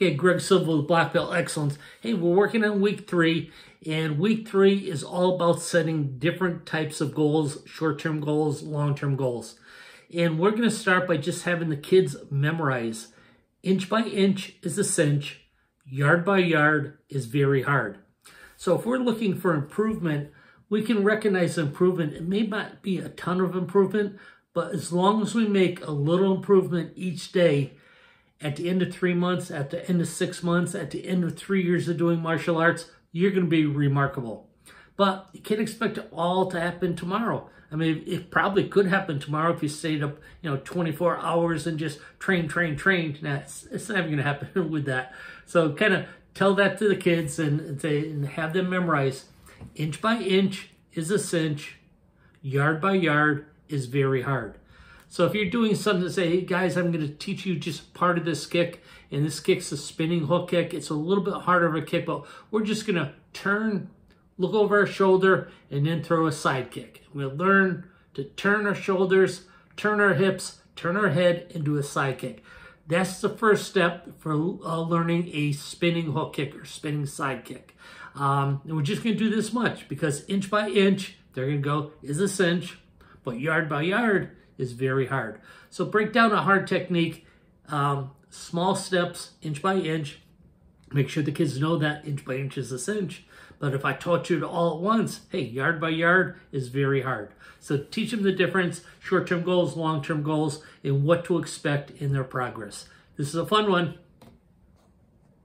Okay, Greg Silva with Black Belt Excellence. Hey, we're working on week three, and week three is all about setting different types of goals, short-term goals, long-term goals. And we're going to start by just having the kids memorize. Inch by inch is a cinch. Yard by yard is very hard. So if we're looking for improvement, we can recognize improvement. It may not be a ton of improvement, but as long as we make a little improvement each day, at the end of three months, at the end of six months, at the end of three years of doing martial arts, you're going to be remarkable. But you can't expect it all to happen tomorrow. I mean, it probably could happen tomorrow if you stayed up, you know, 24 hours and just train, train, train. Nah, it's, it's not even going to happen with that. So kind of tell that to the kids and, say, and have them memorize. Inch by inch is a cinch. Yard by yard is very hard. So if you're doing something to say, hey guys, I'm going to teach you just part of this kick, and this kick's a spinning hook kick. It's a little bit harder of a kick, but we're just going to turn, look over our shoulder, and then throw a side kick. We'll learn to turn our shoulders, turn our hips, turn our head, and do a side kick. That's the first step for uh, learning a spinning hook kick or spinning side kick. Um, and we're just going to do this much because inch by inch, they're going to go is a cinch, but yard by yard, is very hard. So break down a hard technique, um, small steps, inch by inch. Make sure the kids know that inch by inch is a cinch. But if I taught you it all at once, hey, yard by yard is very hard. So teach them the difference, short-term goals, long-term goals, and what to expect in their progress. This is a fun one.